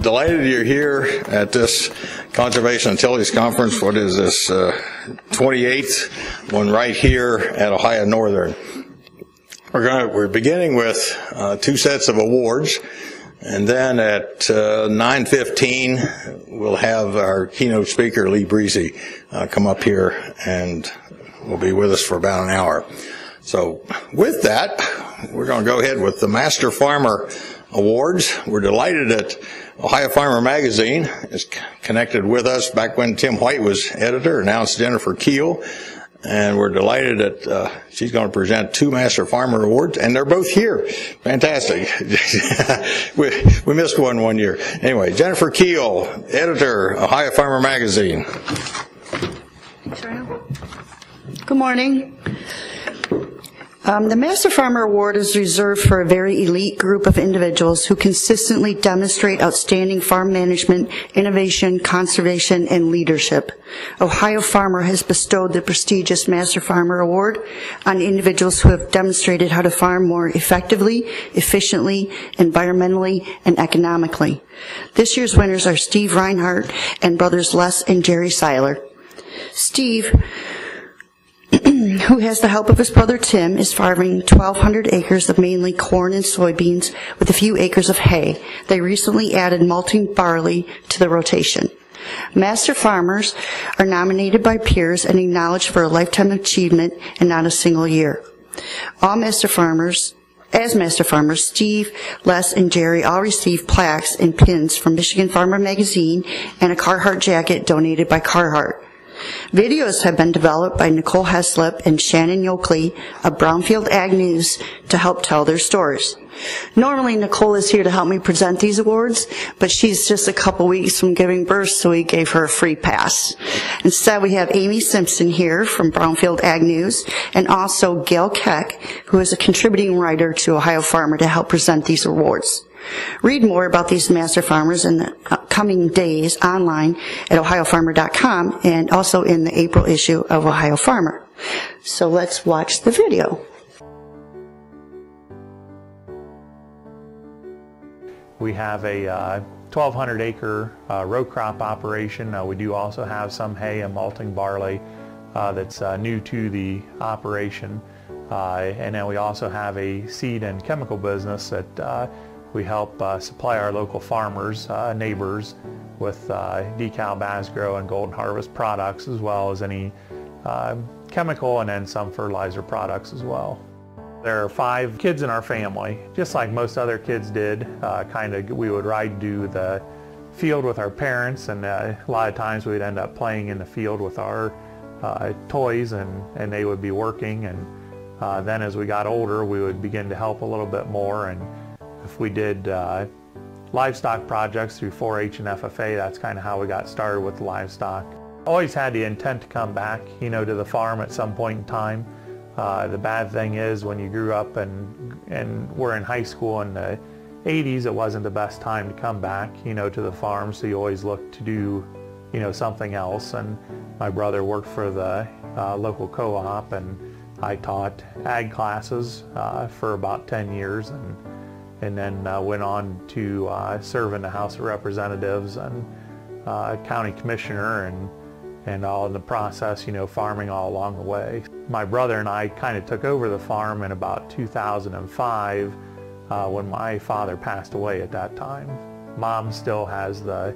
delighted you're here at this Conservation Tillage Conference. What is this, uh, 28th one right here at Ohio Northern. We're to, we're beginning with uh, two sets of awards, and then at uh, 9:15 we'll have our keynote speaker Lee Breezy uh, come up here and will be with us for about an hour. So with that, we're going to go ahead with the Master Farmer Awards. We're delighted that Ohio Farmer Magazine is connected with us back when Tim White was editor, now it's Jennifer Kiel. And we're delighted that uh, she's going to present two Master Farmer Awards, and they're both here. Fantastic. we, we missed one one year. Anyway, Jennifer Kiel, editor, Ohio Farmer Magazine. Good morning. Um, the Master Farmer Award is reserved for a very elite group of individuals who consistently demonstrate outstanding farm management, innovation, conservation, and leadership. Ohio Farmer has bestowed the prestigious Master Farmer Award on individuals who have demonstrated how to farm more effectively, efficiently, environmentally, and economically. This year's winners are Steve Reinhard and brothers Les and Jerry Seiler. Steve who has the help of his brother Tim, is farming 1,200 acres of mainly corn and soybeans with a few acres of hay. They recently added malting barley to the rotation. Master farmers are nominated by peers and acknowledged for a lifetime achievement and not a single year. All master farmers as Master Farmers, Steve, Les, and Jerry all received plaques and pins from Michigan Farmer Magazine and a Carhartt jacket donated by Carhartt. Videos have been developed by Nicole Heslip and Shannon Yokley of Brownfield Ag News to help tell their stories. Normally, Nicole is here to help me present these awards, but she's just a couple weeks from giving birth, so we gave her a free pass. Instead, we have Amy Simpson here from Brownfield Ag News, and also Gail Keck, who is a contributing writer to Ohio Farmer to help present these awards. Read more about these master farmers in the coming days online at ohiofarmer.com and also in the April issue of Ohio Farmer. So let's watch the video. We have a uh, 1,200 acre uh, row crop operation. Uh, we do also have some hay and malting barley uh, that's uh, new to the operation. Uh, and then we also have a seed and chemical business that we help supply our local farmers, neighbors, with DeKalb Asgrow and Golden Harvest products as well as any chemical and then some fertilizer products as well. There are five kids in our family, just like most other kids did. Uh, kind of, we would ride to the field with our parents, and uh, a lot of times we'd end up playing in the field with our uh, toys, and, and they would be working. And uh, then as we got older, we would begin to help a little bit more. And if we did uh, livestock projects through 4-H and FFA, that's kind of how we got started with livestock. Always had the intent to come back, you know, to the farm at some point in time. Uh, the bad thing is when you grew up and and were in high school in the 80s, it wasn't the best time to come back, you know, to the farm. So you always looked to do, you know, something else. And my brother worked for the uh, local co-op, and I taught ag classes uh, for about 10 years, and and then uh, went on to uh, serve in the House of Representatives and uh, county commissioner and and all in the process, you know, farming all along the way. My brother and I kind of took over the farm in about 2005 uh, when my father passed away at that time. Mom still has the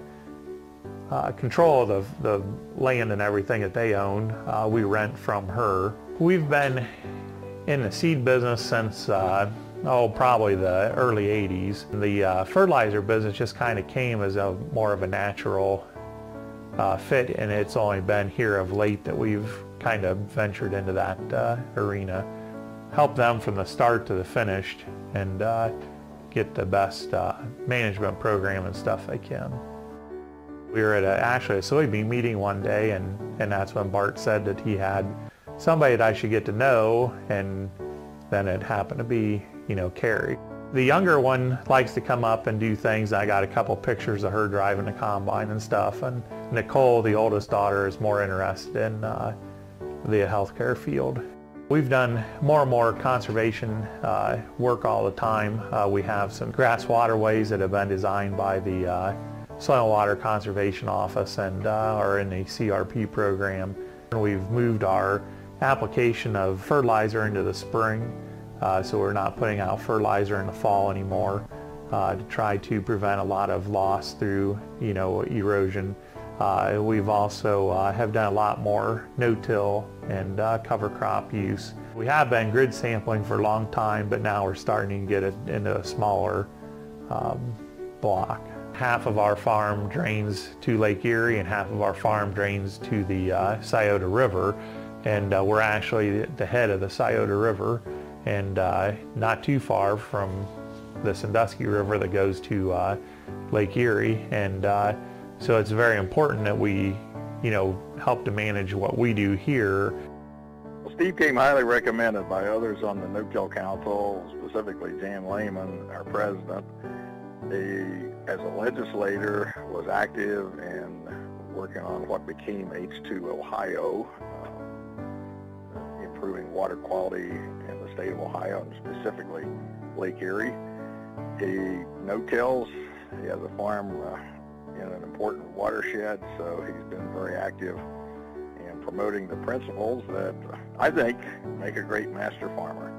uh, control of the, the, land and everything that they own. Uh, we rent from her. We've been in the seed business since, oh, probably the early 80s. The uh, fertilizer business just kind of came as a more of a natural uh, fit, and it's only been here of late that we've kind of ventured into that uh, arena. Help them from the start to the finish and uh, get the best uh, management program and stuff they can. We were at a, actually a soybean meeting one day, and, and that's when Bart said that he had somebody that I should get to know, and then it happened to be, you know, Carrie. The younger one likes to come up and do things. I got a couple pictures of her driving the combine and stuff. And Nicole, the oldest daughter, is more interested in uh, the healthcare field. We've done more and more conservation uh, work all the time. Uh, we have some grass waterways that have been designed by the uh, Soil and Water Conservation Office and uh, are in the CRP program. We've moved our application of fertilizer into the spring, uh, so we're not putting out fertilizer in the fall anymore uh, to try to prevent a lot of loss through, you know, erosion. Uh, we've also uh, have done a lot more no-till and uh, cover crop use. We have been grid sampling for a long time, but now we're starting to get it into a smaller um, block. Half of our farm drains to Lake Erie and half of our farm drains to the uh, Scioto River. And we're actually at the head of the Scioto River and uh, not too far from the Sandusky River that goes to uh, Lake Erie. And uh, so it's very important that we, you know, help to manage what we do here. Steve came highly recommended by others on the No-Till Council, specifically Jan Lehman, our president. He, as a legislator, was active in working on what became H2 Ohio, improving water quality in the state of Ohio and specifically Lake Erie. He no-tills. He has a farm uh, in an important watershed, so he's been very active in promoting the principles that I think make a great master farmer.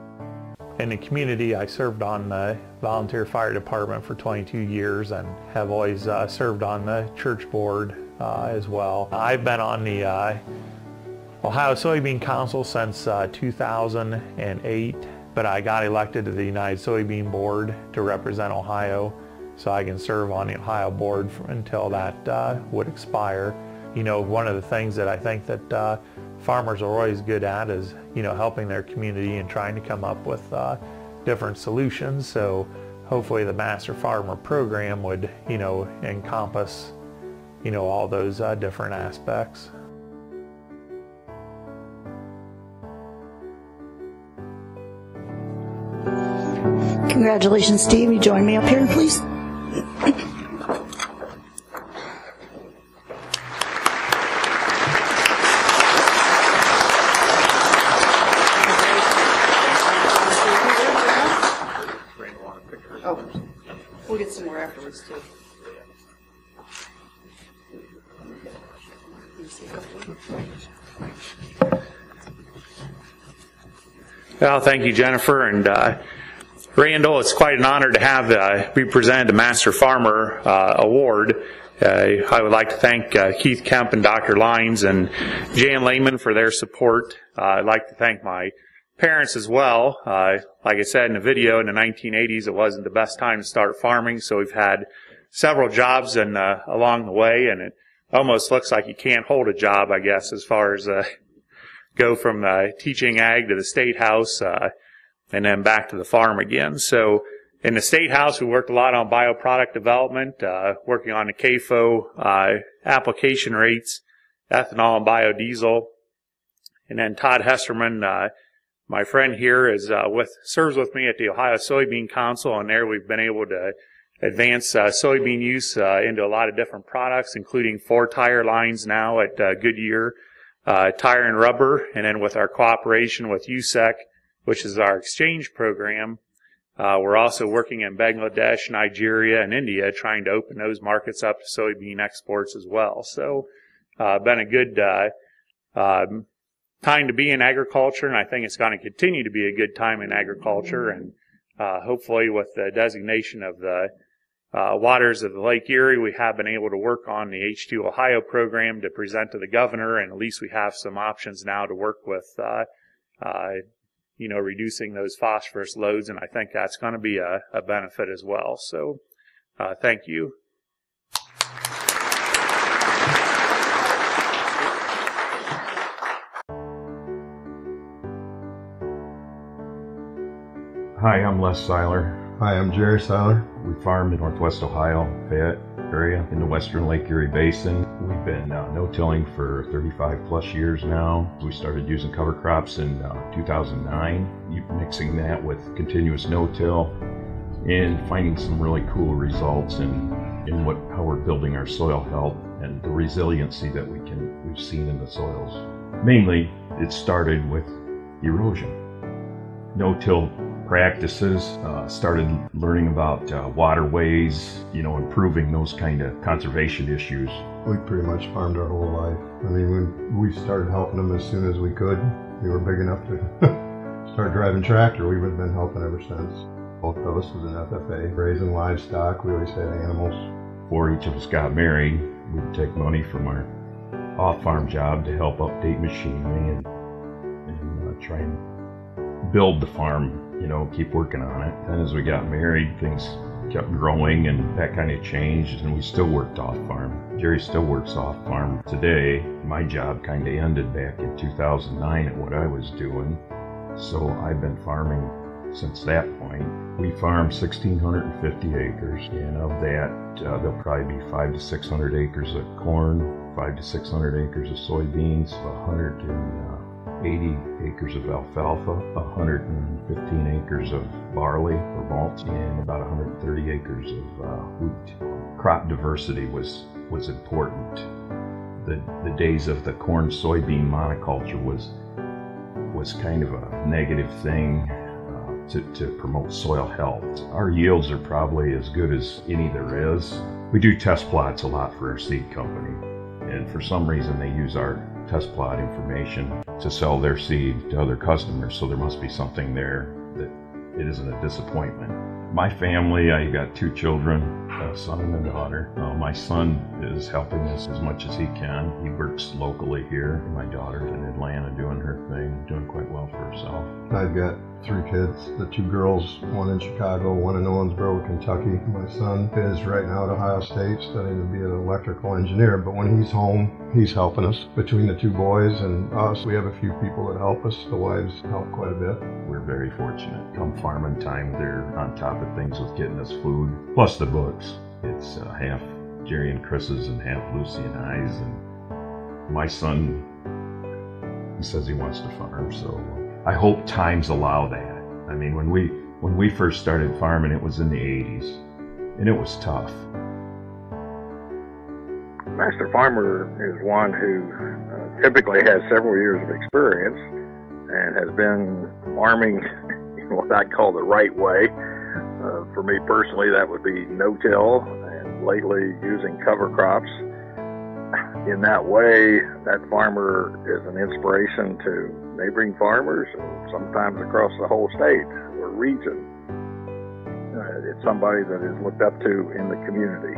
In the community, I served on the volunteer fire department for 22 years and have always uh, served on the church board uh, as well. I've been on the uh, Ohio Soybean Council since uh, 2008, but I got elected to the United Soybean Board to represent Ohio, so I can serve on the Ohio board until that uh, would expire. You know, one of the things that I think that uh, farmers are always good at is, you know, helping their community and trying to come up with uh, different solutions. So hopefully the Master Farmer program would, you know, encompass, you know, all those uh, different aspects. Congratulations, Steve. You join me up here, please. Oh, we'll get some more afterwards, too. Well, thank you, Jennifer. And uh, Randall, it's quite an honor to have uh, be presented the Master Farmer uh, Award. Uh, I would like to thank uh, Keith Kemp and Dr. Lines and Jan Lehman for their support. Uh, I'd like to thank my parents as well. Uh, like I said in the video, in the 1980s, it wasn't the best time to start farming, so we've had several jobs and along the way, and it almost looks like you can't hold a job, I guess, as far as go from teaching ag to the state house and then back to the farm again. So in the state house, we worked a lot on bioproduct development, uh, working on the CAFO uh, application rates, ethanol and biodiesel. And then Todd Hesterman, uh, my friend here, is uh, with serves with me at the Ohio Soybean Council, and there we've been able to advance uh, soybean use uh, into a lot of different products, including four tire lines now at Goodyear, tire and rubber, and then with our cooperation with USSEC, which is our exchange program. Uh, we're also working in Bangladesh, Nigeria, and India, trying to open those markets up to soybean exports as well. So, uh, been a good uh, um, time to be in agriculture, and I think it's going to continue to be a good time in agriculture. And uh, hopefully, with the designation of the uh, waters of the Lake Erie, we have been able to work on the H2 Ohio program to present to the governor, and at least we have some options now to work with uh, you know, reducing those phosphorus loads, and I think that's going to be a, a benefit as well. So, uh, thank you. Hi, I'm Les Seiler. Hi, I'm Jerry Seiler. We farm in Northwest Ohio, Fayette area, in the Western Lake Erie Basin. We've been uh, no-tilling for 35 plus years now. We started using cover crops in uh, 2009, mixing that with continuous no-till and finding some really cool results in, in what how we're building our soil health and the resiliency that we can we've seen in the soils. Mainly, it started with erosion. No-till practices, uh, started learning about uh, waterways, you know, improving those kind of conservation issues. We pretty much farmed our whole life. I mean, when we started helping them as soon as we could, we were big enough to start driving tractor. We've been helping ever since. Both of us was an FFA, raising livestock. We always had animals. Before each of us got married, we'd take money from our off-farm job to help update machinery and, and uh, try and build the farm, you know, keep working on it. Then as we got married, things kept growing and that kind of changed and we still worked off farm. Jerry still works off farm today. My job kind of ended back in 2009 at what I was doing. So I've been farming since that point. We farm 1,650 acres, and of that, uh, there'll probably be five to 600 acres of corn, five to 600 acres of soybeans, 180 acres of alfalfa, 115 acres of barley or malt, and about 130 acres of uh, wheat. Crop diversity was was important. The the days of the corn soybean monoculture was was kind of a negative thing to, to promote soil health. Our yields are probably as good as any there is. We do test plots a lot for our seed company, and for some reason they use our test plot information to sell their seed to other customers, so there must be something there that it isn't a disappointment. My family, I got two children, a son and a daughter. Uh, my son is helping us as much as he can. He works locally here. My daughter's in Atlanta doing her thing, doing quite well for herself. I've got three kids, the two girls, one in Chicago, one in Owensboro, Kentucky. My son is right now at Ohio State studying to be an electrical engineer, but when he's home, he's helping us. Between the two boys and us, we have a few people that help us. The wives help quite a bit. We're very fortunate. Come farming time, they're on top of things with getting us food, plus the books. It's uh, half Jerry and Chris's and half Lucy and I's. And my son, he says he wants to farm, so I hope times allow that. I mean, when we when we first started farming, it was in the 80s, and it was tough. Master farmer is one who uh, typically has several years of experience and has been farming what I call the right way. Uh, for me personally, that would be no-till, and lately using cover crops in that way, that farmer is an inspiration to neighboring farmers and sometimes across the whole state or region. Uh, it's somebody that is looked up to in the community.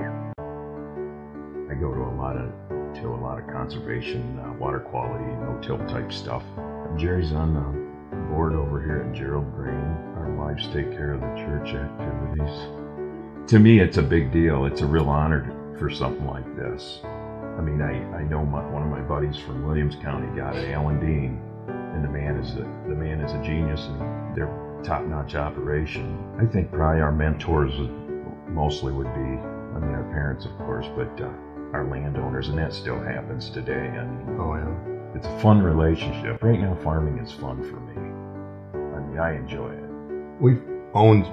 I go to a lot of to a lot of conservation, uh, water quality, no-till type stuff. Jerry's on the board over here at Gerald Grain. Our wives take care of the church activities. To me, it's a big deal. It's a real honor for something like this. I mean, I, I know my, one of my buddies from Williams County got it, Alan Dean, and the man is a, the man is a genius and they're top-notch operation. I think probably our mentors mostly would be, I mean, our parents, of course, but uh, our landowners, and that still happens today. I mean, oh yeah, it's a fun relationship. Right now, farming is fun for me. I I enjoy it. We've owned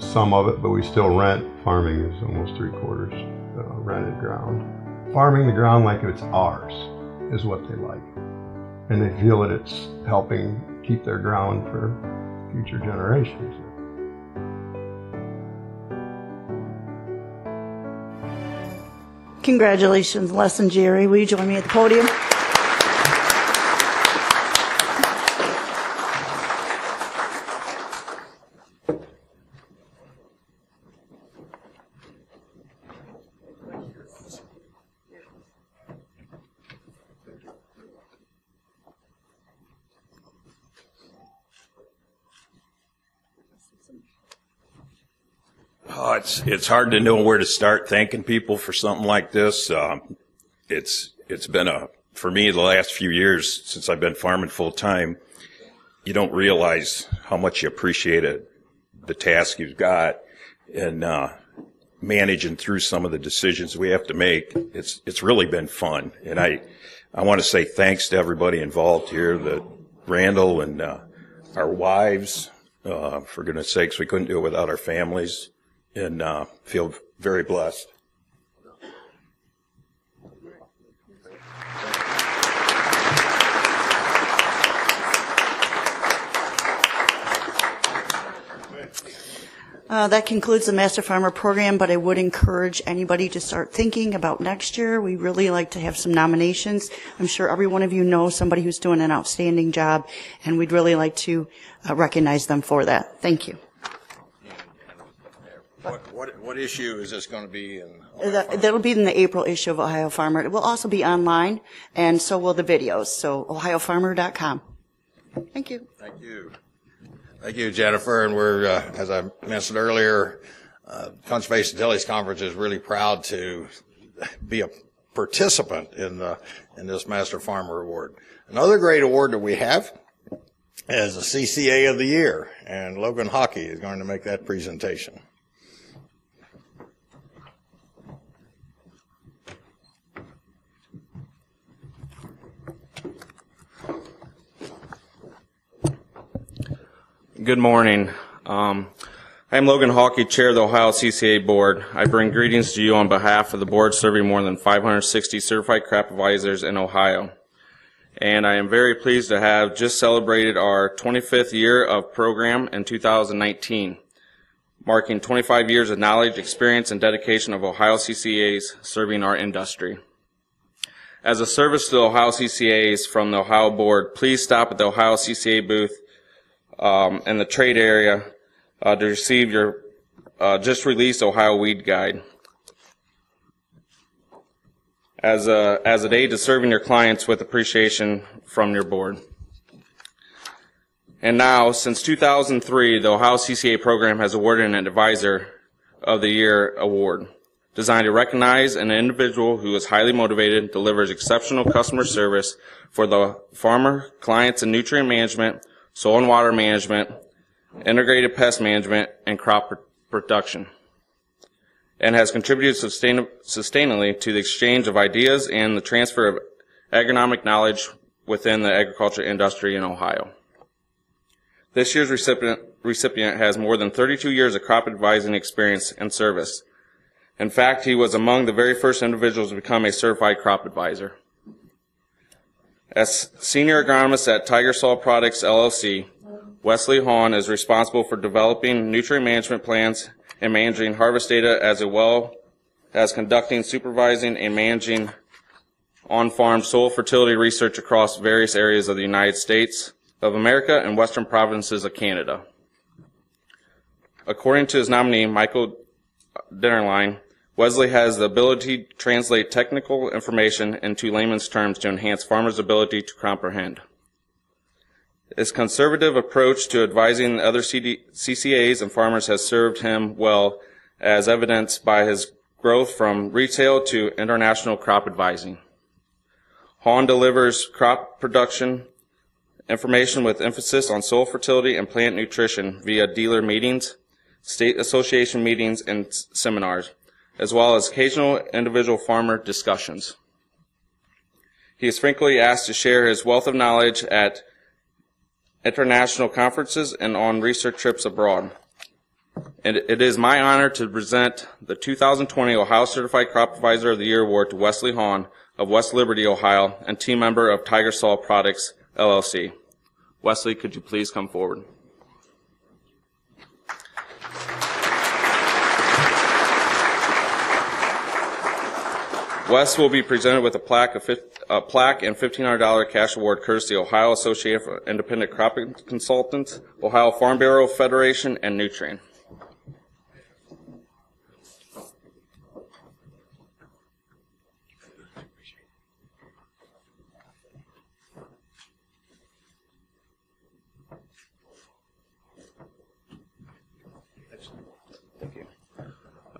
some of it, but we still rent. Farming is almost three quarters uh, rented ground farming the ground like it's ours is what they like. And they feel that it's helping keep their ground for future generations. Congratulations, Les and Jerry. Will you join me at the podium? It's it's hard to know where to start thanking people for something like this. Um, it's it's been a for me the last few years since I've been farming full time. You don't realize how much you appreciate it, the task you've got, and uh, managing through some of the decisions we have to make. It's it's really been fun, and I I want to say thanks to everybody involved here, the Randall and uh, our wives. Uh, for goodness sakes, we couldn't do it without our families and uh, feel very blessed. Uh, That concludes the Master Farmer Program, but I would encourage anybody to start thinking about next year. We really like to have some nominations. I'm sure every one of you knows somebody who's doing an outstanding job, and we'd really like to uh, recognize them for that. Thank you. What, what, what issue is this going to be in? That- That'll be in the April issue of Ohio Farmer. It will also be online, and so will the videos, so ohiofarmer.com. Thank you. Thank you. Thank you, Jennifer. And we're, uh, as I mentioned earlier, uh, Conservation Tillage Conference is really proud to be a participant in, the, in this Master Farmer Award. Another great award that we have is the CCA of the Year, and Logan Haake is going to make that presentation. Good morning. Um, I'm Logan Haake, Chair of the Ohio CCA Board. I bring greetings to you on behalf of the board serving more than 560 certified crop advisors in Ohio. And I am very pleased to have just celebrated our 25th year of program in 2019, marking 25 years of knowledge, experience, and dedication of Ohio CCAs serving our industry. As a service to the Ohio CCAs from the Ohio Board, please stop at the Ohio CCA booth um, in the trade area uh, to receive your uh, just released Ohio Weed Guide. As a, as an aid to serving your clients with appreciation from your board. And now, since 2003, the Ohio CCA program has awarded an Advisor of the Year award designed to recognize an individual who is highly motivated, delivers exceptional customer service for the farmer, clients, and nutrient management, soil and water management, integrated pest management, and crop pr- production, and has contributed sustain- sustainably to the exchange of ideas and the transfer of agronomic knowledge within the agriculture industry in Ohio. This year's recipient, recipient has more than 32 years of crop advising experience and service. In fact, he was among the very first individuals to become a certified crop advisor. As senior agronomist at Tiger-Sul Products LLC, Wesley Haun is responsible for developing nutrient management plans and managing harvest data as well as conducting, supervising, and managing on-farm soil fertility research across various areas of the United States of America and western provinces of Canada. According to his nominee, Michael Dinnerline, Wesley has the ability to translate technical information into layman's terms to enhance farmers' ability to comprehend. His conservative approach to advising other CD, CCAs and farmers has served him well, as evidenced by his growth from retail to international crop advising. Haun delivers crop production information with emphasis on soil fertility and plant nutrition via dealer meetings, state association meetings, and seminars, as well as occasional individual farmer discussions. He is frequently asked to share his wealth of knowledge at international conferences and on research trips abroad. And it is my honor to present the 2020 Ohio Certified Crop Advisor of the Year Award to Wesley Haun of West Liberty, Ohio, and team member of Tiger-Sul Products LLC. Wesley, could you please come forward? Wes will be presented with a plaque, of a plaque and $1,500 cash award courtesy Ohio Association of Independent Crop Consultants, Ohio Farm Bureau Federation, and Nutrien.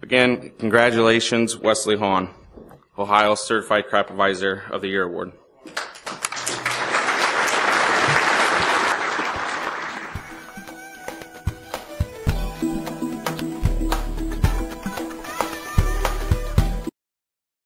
Again, congratulations, Wesley Haun, Ohio Certified Crop Advisor of the Year Award.